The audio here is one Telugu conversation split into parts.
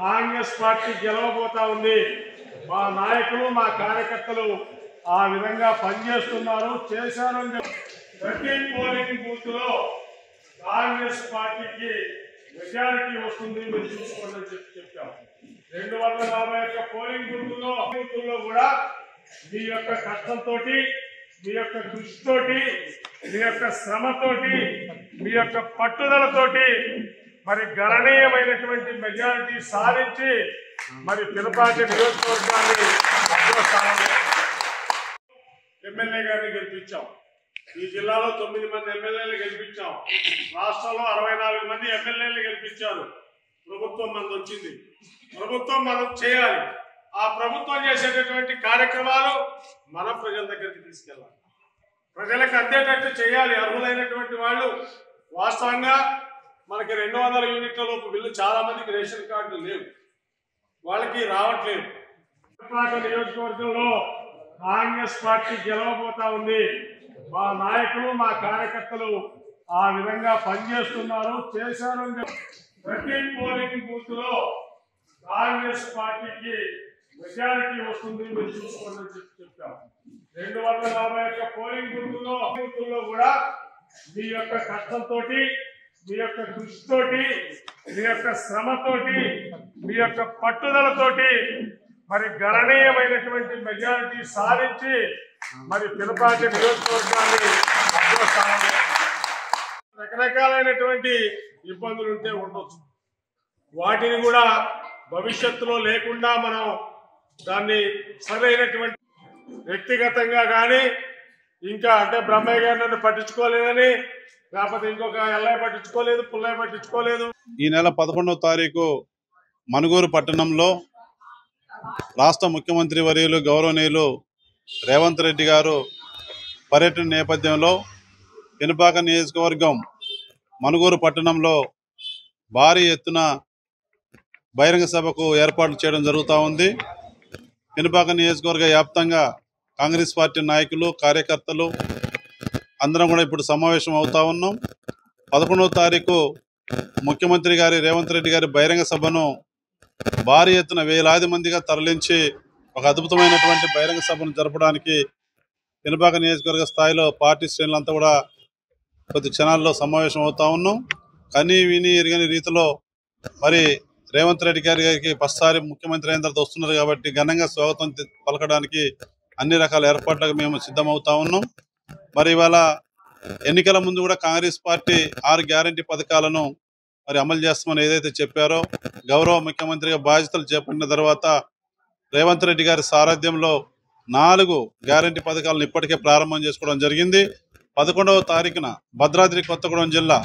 కాంగ్రెస్ పార్టీ గెలవబోతా ఉంది. మా నాయకులు మా కార్యకర్తలు ఆ విధంగా పనిచేస్తున్నారు. చేశారు అని ప్రతి పోలింగ్ బూత్లో కాంగ్రెస్ పార్టీకి మెజారిటీ వస్తుంది మీరు చూసుకోండి అని చెప్పి చెప్పాం. రెండు వందల నలభై యొక్క పోలింగ్ బూత్లో బూతుల్లో కూడా మీ యొక్క కష్టంతో మీ యొక్క కృషితోటి మీ యొక్క శ్రమతోటి మీ యొక్క పట్టుదలతోటి మరి గణనీయమైనటువంటి మెజారిటీ సాధించి మరి తిరుపతి నియోజకవర్గాన్ని ఎమ్మెల్యే గారిని గెలిపించాం. ఈ జిల్లాలో తొమ్మిది మంది ఎమ్మెల్యేలు గెలిపించాం. రాష్ట్రంలో అరవై నాలుగు మంది ఎమ్మెల్యేలు గెలిపించారు. ప్రభుత్వం మనది వచ్చింది. ప్రభుత్వం మనం చేయాలి. ఆ ప్రభుత్వం చేసేటటువంటి కార్యక్రమాలు మనం ప్రజల దగ్గరికి తీసుకెళ్ళాలి. ప్రజలకు అందేటట్టు చేయాలి. అర్హులైనటువంటి వాళ్ళు వాస్తవంగా మనకి రెండు వందల యూనిట్ల లోపు బిల్లు చాలా మందికి రేషన్ కార్డులు లేవు. వాళ్ళకి రావట్లేదు. నియోజకవర్గంలో కాంగ్రెస్ పార్టీ గెలవబోతా ఉంది. మా నాయకులు మా కార్యకర్తలు ఆ విధంగా పనిచేస్తున్నారు చేశారు ప్రతి పోలింగ్ బూత్లో కాంగ్రెస్ పార్టీకి మెజారిటీ వస్తుంది మీరు చూసుకోండి అని చెప్పి చెప్తాం రెండు వందల నలభై యొక్క పోలింగ్ బూత్లో కూడా మీ యొక్క కష్టంతో మీ యొక్క కృషితోటి మీ యొక్క శ్రమతోటి మీ యొక్క పట్టుదలతోటి మరి గణనీయమైనటువంటి మెజారిటీ సాధించి మరి తిరుపతి నియోజకవర్గాన్ని రకరకాలైనటువంటి ఇబ్బందులు ఉంటే ఉండొచ్చు. వాటిని కూడా భవిష్యత్తులో లేకుండా మనం దాన్ని సరైనటువంటి వ్యక్తిగతంగా కానీ ఇంకా అంటే బ్రహ్మయ్య గారు నన్ను పట్టించుకోలేదని లేకపోతే ఇంకొక ఎల్లయ్య పట్టించుకోలేదు పుల్లయ్య పట్టించుకోలేదు. ఈ నెల పదకొండవ తారీఖు మనుగూరు పట్టణంలో రాష్ట్ర ముఖ్యమంత్రి వర్యులు గౌరవనీయులు రేవంత్ రెడ్డి గారు పర్యటన నేపథ్యంలో పెనుపాక నియోజకవర్గం మనుగూరు పట్టణంలో భారీ ఎత్తున బహిరంగ సభకు ఏర్పాట్లు చేయడం జరుగుతూ ఉంది. పెనుపాక నియోజకవర్గ వ్యాప్తంగా కాంగ్రెస్ పార్టీ నాయకులు కార్యకర్తలు అందరం కూడా ఇప్పుడు సమావేశం అవుతా ఉన్నాం. పదకొండవ తారీఖు ముఖ్యమంత్రి గారి రేవంత్ రెడ్డి గారి బహిరంగ సభను భారీ ఎత్తున వేలాది మందిగా తరలించి ఒక అద్భుతమైనటువంటి బహిరంగ సభను జరపడానికి పినపాక నియోజకవర్గ స్థాయిలో పార్టీ శ్రేణులంతా కూడా కొద్ది క్షణాల్లో సమావేశం అవుతా ఉన్నాం. కనీ విని ఎరగని రీతిలో మరి రేవంత్ రెడ్డి గారి గారికి ఫస్ట్సారి ముఖ్యమంత్రి అయిన తర్వాత వస్తున్నారు కాబట్టి ఘనంగా స్వాగతం పలకడానికి అన్ని రకాల ఏర్పాట్లకు మేము సిద్ధమవుతా ఉన్నాం. మరి ఇవాళ ఎన్నికల ముందు కూడా కాంగ్రెస్ పార్టీ ఆరు గ్యారంటీ పథకాలను మరి అమలు చేస్తామని ఏదైతే చెప్పారో గౌరవ ముఖ్యమంత్రిగా బాధ్యతలు చేపట్టిన తర్వాత రేవంత్ రెడ్డి గారి సారథ్యంలో నాలుగు గ్యారంటీ పథకాలను ఇప్పటికే ప్రారంభం చేసుకోవడం జరిగింది. పదకొండవ తారీఖున భద్రాద్రి కొత్తగూడెం జిల్లా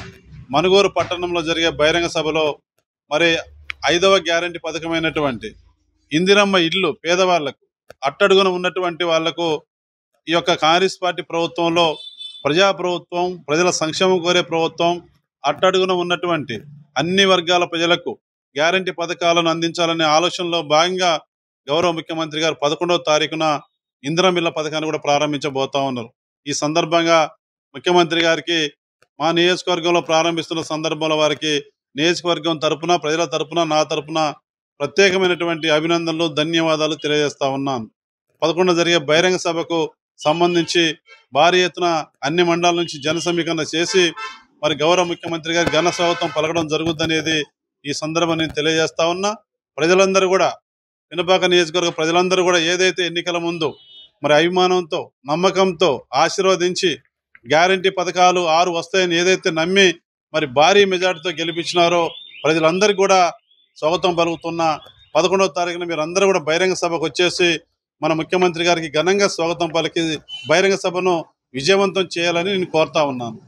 మనుగూరు పట్టణంలో జరిగే బహిరంగ సభలో మరి ఐదవ గ్యారంటీ పథకమైనటువంటి ఇందిరమ్మ ఇల్లు పేదవాళ్ళకు అట్టడుగున ఉన్నటువంటి వాళ్ళకు ఈ యొక్క కాంగ్రెస్ పార్టీ ప్రభుత్వంలో ప్రజా ప్రభుత్వం ప్రజల సంక్షేమం కోరే ప్రభుత్వం అట్టడుగున ఉన్నటువంటి అన్ని వర్గాల ప్రజలకు గ్యారంటీ పథకాలను అందించాలనే ఆలోచనలో భాగంగా గౌరవ ముఖ్యమంత్రి గారు పదకొండవ తారీఖున ఇందిరమిల్ల పథకాన్ని కూడా ప్రారంభించబోతా ఉన్నారు. ఈ సందర్భంగా ముఖ్యమంత్రి గారికి మా నియోజకవర్గంలో ప్రారంభిస్తున్న సందర్భంలో వారికి నియోజకవర్గం తరపున ప్రజల తరపున నా తరపున ప్రత్యేకమైనటువంటి అభినందనలు ధన్యవాదాలు తెలియజేస్తా ఉన్నాను. పదకొండు జరిగే బహిరంగ సభకు సంబంధించి భారీ ఎత్తున అన్ని మండలాల నుంచి జన సమీకరణ చేసి మరి గౌరవ ముఖ్యమంత్రి గారి ఘన స్వాగతం పలకడం జరుగుతుందనేది ఈ సందర్భం నేను తెలియజేస్తా ఉన్నా. ప్రజలందరూ కూడా వినపాక నియోజకవర్గ ప్రజలందరూ కూడా ఏదైతే ఎన్నికల ముందు మరి అభిమానంతో నమ్మకంతో ఆశీర్వదించి గ్యారంటీ పథకాలు ఆరు వస్తాయని ఏదైతే నమ్మి మరి భారీ మెజార్టీతో గెలిపించినారో ప్రజలందరికీ కూడా స్వాగతం పలుకుతున్న పదకొండవ తారీఖున మీరు అందరూ కూడా బహిరంగ సభకు వచ్చేసి మన ముఖ్యమంత్రి గారికి ఘనంగా స్వాగతం పలికి బహిరంగ సభను విజయవంతం చేయాలని నేను కోరుతా ఉన్నాను.